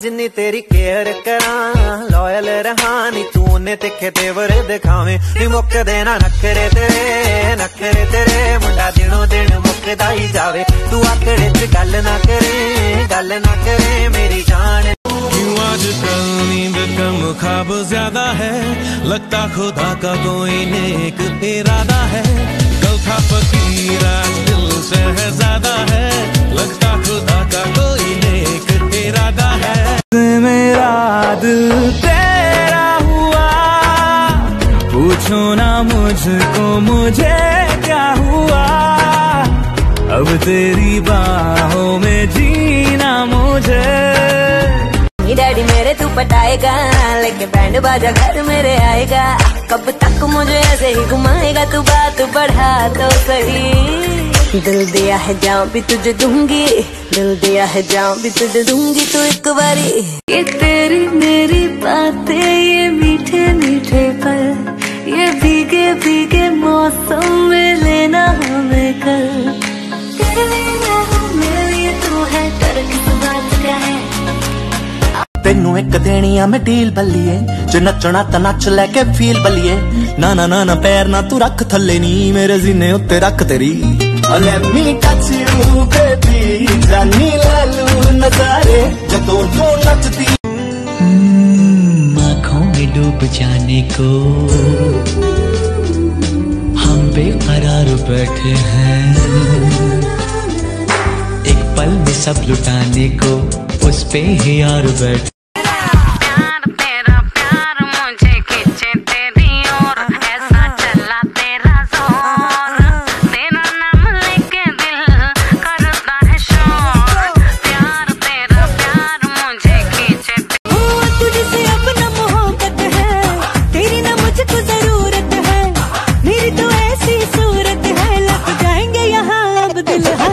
ਜਿੰਨੀ ਤੇਰੀ ਕੇਅਰ ਕਰਾਂ ਲਾਇਲ ਰਹਾ ਨੀ ਤੂੰ ਉਹਨੇ ਤਿੱਖੇ ਤੇਵਰ ਦਿਖਾਵੇਂ ਨੀ ਮੁੱਕਦੇ ਨਾ ਨਖਰੇ ਤੇਰੇ ਨਖਰੇ ਤੇਰੇ ਮੁੰਡਾ ਦਿਨੋਂ ਦਿਨ ਮੁੱਕਦਾ ਹੀ ਜਾਵੇ ਤੂੰ ਆਕੜੇ ਚ ਗੱਲ ਨਾ ਕਰੇ ਗੱਲ ਨਾ ਕਰੇ ਮੇਰੀ ਜਾਨ क्यों आजकल नींद कम खाब ज्यादा है लगता खुदा का कोई नेक इरादा है कल था फकीर पूछो ना मुझको, मुझे क्या हुआ? अब तेरी बाहों में जीना मुझे। डैडी मेरे, तू पटाएगा, लेके बैंड बाजा, घर मेरे आएगा। कब तक मुझे ऐसे ही घुमाएगा, तू बात बढ़ा तो सही। दिल दिया है जाऊँ भी तुझे दूँगी। दिल दिया है जाऊँ भी तुझे दूँगी तो एक बारी। ये तेरी मेरी बातें मौसम में लेना हमें कल तेरे लिए मैं हूँ मेरे लिए तू है कर किस बात का है ਤੈਨੂੰ ਇੱਕ ਦੇਣੀ ਆ ਮੈਂ ਡੀਲ ਬੱਲੀਏ ਜੇ ਨੱਚਣਾ ਤਾਂ ਨੱਚ ਲੈ ਕੇ ਫੀਲ ਬੱਲੀਏ ਨਾ ਨਾ ਨਾ ਨਾ ਪੈਰ ਨਾ ਤੂੰ ਰੱਖ ਥੱਲੇ ਨਹੀਂ ਮੇਰੇ ਜ਼ੀਨੇ ਉੱਤੇ ਰੱਖ ਤੇਰੀ let me touch you baby ਜਾਨੀ ਲਾਲੂ ਨਜ਼ਾਰੇ ਜਦੋਂ ਤੂੰ ਨੱਚਦੀ आंखों में डूब जाने को हम बेकरार बैठे हैं। एक पल में सब लुटाने को उस पे ही यार बैठे